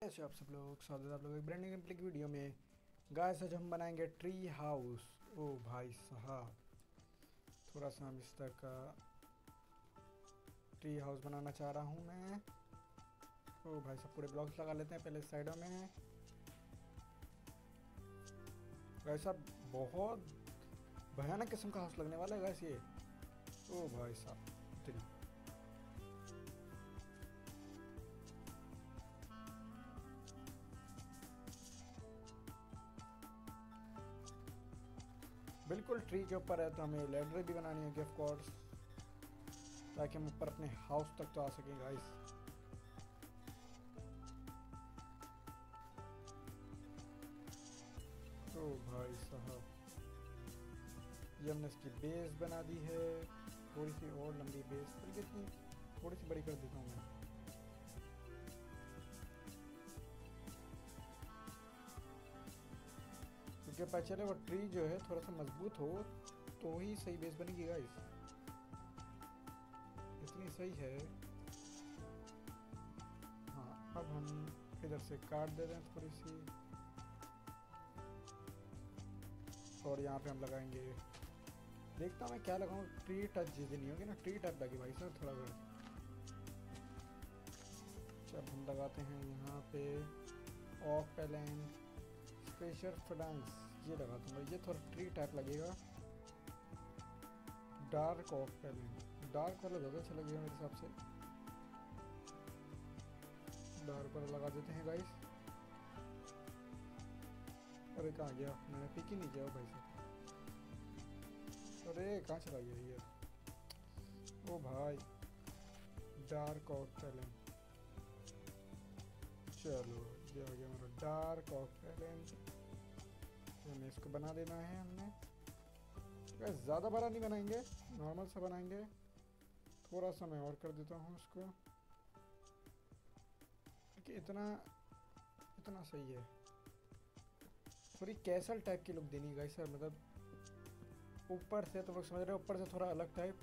कैसे आप सब लोग? स्वागत है आप लोग एक ब्रांड न्यू गेमप्ले की वीडियो में। गाइस आज हम बनाएँगे ट्री हाउस ओ भाई साहब, थोड़ा सा इस तरह का ट्री हाउस बनाना चाह रहा हूँ मैं। ओ भाई साहब, पूरे ब्लॉक्स लगा लेते हैं पहले साइडों में। गाइस साहब बहुत भयानक किस्म का हाउस लगने वाला है गाइस ये। ओ भाई साहब। बिल्कुल ट्री के ऊपर है तो हमें लैडर भी बनानी होगी ऑफ़ कोर्स ताकि हम ऊपर अपने हाउस तक तो आ सकें गाइस तो भाई साहब, ये हमने इसकी बेस बना दी है, थोड़ी सी और लंबी बेस पर कितनी थोड़ी सी बड़ी कर देता हूँ मैं। क्योंकि पता चले वो ट्री जो है थोड़ा सा मज़बूत हो तो ही सही बेस बनेगी गाइस इतनी सही है। हाँ अब हम इधर से काट दे रहे हैं थोड़ी सी। और यहाँ पे हम लगाएँगे। देखता हूँ मैं क्या लगाऊँ। ट्री टच जिस दिन होगी ना ट्री टच लगी भाई सर थोड़ा सा। जब हम लगाते हैं यहाँ पे। ऑफ़ पैलेंट स्पेशल फ्लांस ये लगा दूँगा ये थोड़ा ट्री टाइप लगेगा। डार्क ऑफ़ पैलेंट डार्क वाला ज़्यादा अच्छा लगेगा मेरे हिसाब से। डार्क वाला लगा देते हैं गाइस अरे कहाँ गया? मैंने पिक ही नहीं किया भाई साहब। अरे कहाँ चला गया ये? ओ भाई। डार्क ऑफ़ पैलेंट चलो, ये हो गया हमारा डार्क ऑफ़ पैलेंट हमें इसको बना देना है हमने। ज़्यादा बड़ा नहीं बनाएँगे, नॉर्मल सा बनाएँगे। थोड़ा सा मैं और कर देता हूँ उसको क्योंकि इतना इतना सही है। थोड़ी कैसल टाइप की लुक देनी गाइस सर मतलब ऊपर से तो लोग समझ रहे हो, ऊपर से थोड़ा अलग टाइप।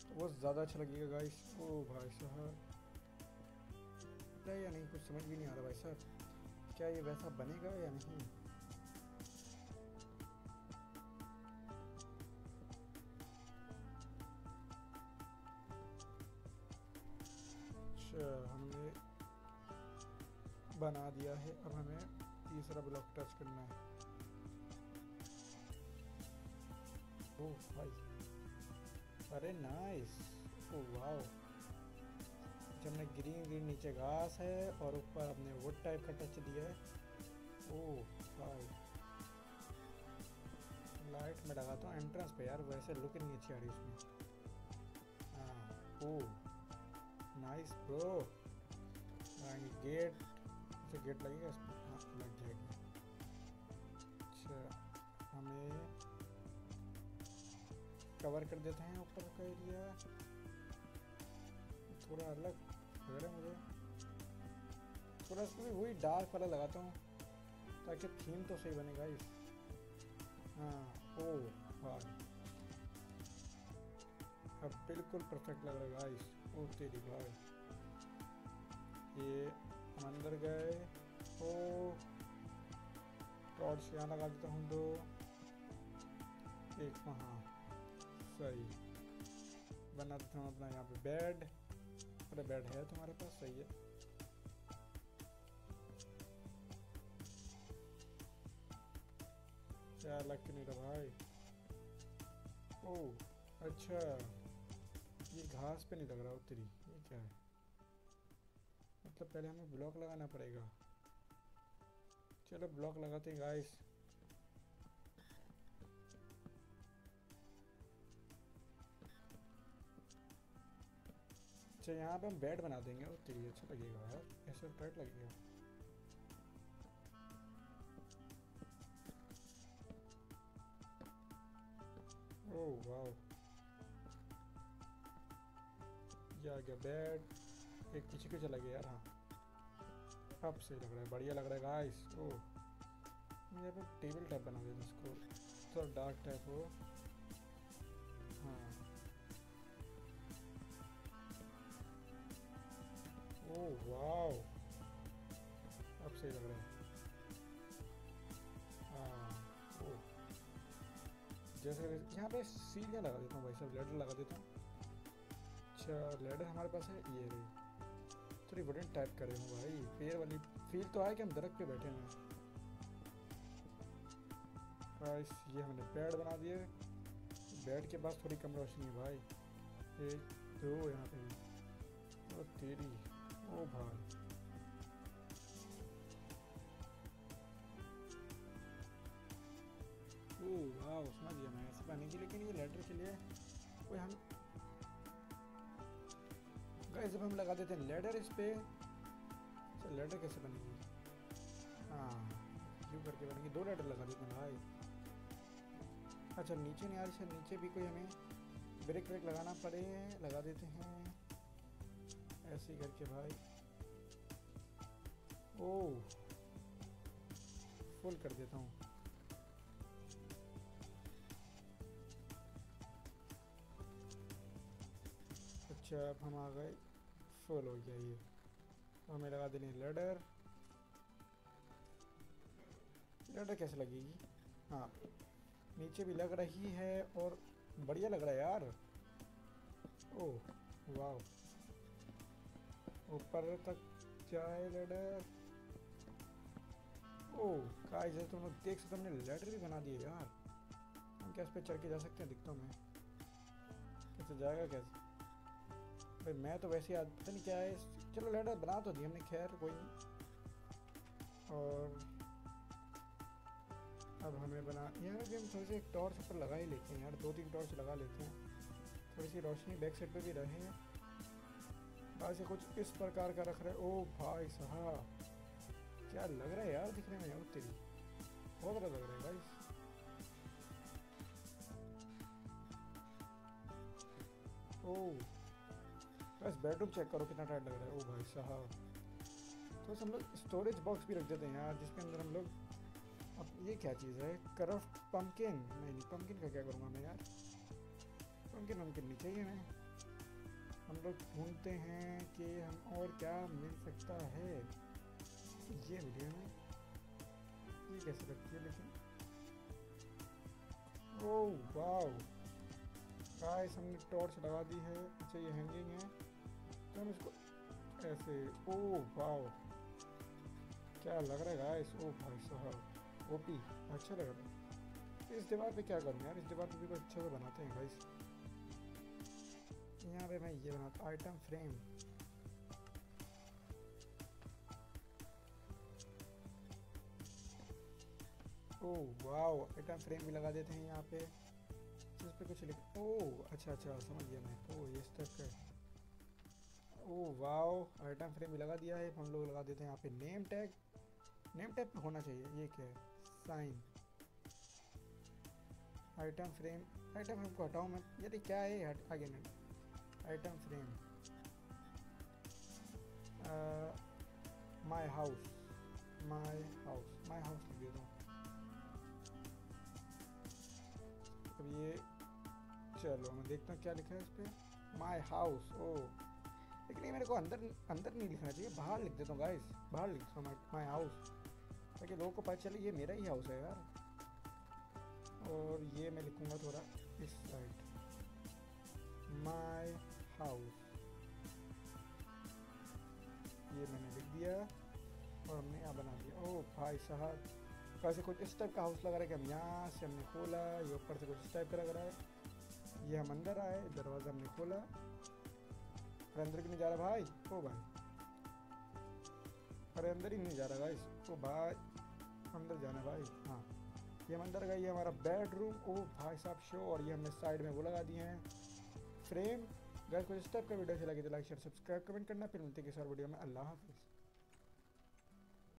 तो वो ज़्यादा अच्छा लगेगा गाइस ओ भाई साहब। या नहीं, कुछ समझ भी नहीं आ रहा भाई साहब। क्या ये वैसा बनेगा या नहीं? हमने बना दिया है। अब हमें तीसरा ब्लॉक टच करना है। ओ भाई। अरे नाइस ओ वाओ हमने ग्रीन ग्रीन नीचे घास है और ऊपर हमने वुड टाइप का टच दिया है। ओ भाई लाइट में लगाता हूँ एंट्रेंस पे यार, वैसे लुक नहीं अच्छी आ रही उसमें। हाँ ओ। नाइस ब्रो गेट से गेट लगेगा इस पर हाँ लग जाएगी अच्छा हमें कवर कर देते हैं ऊपर का एरिया थोड़ा अलग लग रहा है मुझे। थोड़ा इसमें वही डार्क वाला लगाता हूँ, ताकि थीम तो सही बनेगा इस हाँ ओ भाई अब बिल्कुल परफेक्ट लग रहा है इस ओ तेरी भाई ये हम अंदर गए. ओ टॉर्च यहाँ लगा देता हूँ दो. एक वहाँ. सही. बना देता हूँ अपना यहाँ पे बेड अरे बेड है तुम्हारे पास? सही है. क्या लग नहीं रहा भाई. ओ अच्छा. घास पे नहीं लग रहा उतरी। ये क्या है? मतलब पहले हमें ब्लॉक लगाना पड़ेगा। चलो ब्लॉक लगाते हैं गाइस अच्छा यहाँ पे हम बेड बना देंगे और तेरी अच्छा लगेगा यार। ऐसे टाइट लगेगा। ओह वाह ये आ गया बेड एक पीछे के चला गया यार हाँ। अब सही लग रहा है, बढ़िया लग रहा है गाइस ओ। यहाँ पे टेबल टाइप बना देते इसको, थोड़ा डार्क टाइप हो। हाँ। ओह वाओ सही लग रहा है। हाँ ओ। जैसे यहाँ पे सीढ़ियाँ लगा देता हूँ भाई साहब लेडर लगा देता हूँ। अच्छा लेडर हमारे पास है। ये रही। थोड़ी वुडन टाइप कर हूँ भाई। फेयर वाली फील तो आया कि हम दरख्त पे बैठे हैं? ये हमने बेड बना दिए। बेड के पास थोड़ी कम रोशनी है भाई। एक दो यहाँ पे ओ, तेरी। ओ, भाई। ओ, वाह समझ गया मैं ऐसे पाने की, लेकिन ये लेटर के लिए कोई हम गाइस जब हम लगा देते हैं लेडर इस पे तो लेडर कैसे बनेगी? हाँ क्यों करके बनेगी। दो लेटर लगा देते हैं भाई। अच्छा नीचे नहीं आ रही, सर, नीचे भी कोई हमें ब्रेक व्रेक लगाना पड़े, लगा देते हैं। ऐसे ही करके भाई। ओ फुल कर देता हूँ। अच्छा अब हम आ गए। फुल हो गया ये तो हमें लगा देनी लेडर लेडर कैसे लगेगी हाँ नीचे भी लग रही है और बढ़िया लग रहा है यार ओह वाह ऊपर तक जाए लेडर ओह का जैसे तुम लोग देख सकते हमने लेडर भी बना दिए यार हम क्या इस पे चढ़ के जा सकते हैं दिखता हूँ मैं कैसे जाएगा कैसे भाई, मैं तो वैसे आज पता नहीं क्या है, चलो लेडर बना तो दी हमने, खैर, कोई नहीं। और अब हमें बना यहाँ भी हम थोड़ी सी एक टॉर्च पर लगा ही लेते हैं यार, दो तीन टॉर्च लगा लेते हैं। थोड़ी सी रोशनी बैक साइड पे भी रहे बाहर से कुछ इस प्रकार का रख रहे ओ भाई साहब, क्या लग रहा है यार दिखने में यार तेरी? बहुत बड़ा लग रहा है गाइस ओ। बस बेडरूम चेक करो कितना टाइट लग रहा है। ओ भाई साहब। तो हम लोग स्टोरेज बॉक्स भी रख देते हैं यार जिसके अंदर हम लोग अब ये क्या चीज़ है? करफ्ट पम्पकिन नहीं नहीं पम्पकिन का क्या करूँगा मैं यार? पम्पकिन वम्पकिन नहीं चाहिए मैं हम लोग ढूंढते हैं कि हम और क्या मिल सकता है। ये वीडियो में ये कैसे रखती है लेकिन? ओ वाह गाइस हमने टॉर्च लगा दी है। अच्छा ये हैंगिंग है। तो हम इसको ऐसे ओह वाह क्या लग रहा है गाइस ओ, भाई साहब ओपी अच्छा लग रहा है। इस दीवार पे क्या करूँ यार? इस दीवार पे भी कुछ अच्छा से बनाते हैं गाइस यहाँ पे मैं ये बनाता item frame oh wow item frame भी लगा देते हैं यहाँ पे। इस पे कुछ लिख ओह अच्छा अच्छा समझ गया मैं। ओह ये स्टेप है। ओह वाओ आइटम फ्रेम भी लगा दिया है, हम लोग लगा देते हैं यहाँ पे नेम टैग नेम टैग पे होना चाहिए, ये क्या है? Sign item frame item frame को हटाऊँ मैं यदि क्या है हट, आगे नहीं। Item frame my house my house my house लिख देता हूँ। अब ये, चलो, मैं देखता हूँ क्या लिखा है इस पर माई हाउस ओ। लेकिन ये मेरे को अंदर अंदर नहीं लिखना चाहिए, बाहर लिख देता हूँ गाइस बाहर लिख देता हूँ माई हाउस ताकि लोगों को पता चले, ये मेरा ही हाउस है यार। और ये मैं लिखूँगा थोड़ा इस साइड माई हाउस ये मैंने लिख दिया, और हमने यहाँ बना दिया। ओ भाई साहब कैसे कुछ इस टाइप का हाउस लगा रहा है कि हम यहाँ से हमने खोला, ये ऊपर से कुछ इस टाइप का लग रहा है। ये हम अंदर आए, दरवाज़ा हमने खोला। अरे अंदर क्यों नहीं जा रहा भाई, ओ भाई। अरे अंदर ही नहीं जा रहा भाई, ओ भाई। अंदर जाना भाई हाँ। ये हम अंदर गए हमारा बेडरूम ओ भाई साहब शो और ये हमने साइड में वो लगा दिए हैं। फ्रेम गैस कुछ इस टाइप का वीडियो अच्छा लगे तो लाइक शेयर सब्सक्राइब कमेंट करना, फिर मिलते हैं किसी और वीडियो में। अल्लाह हाफिज़।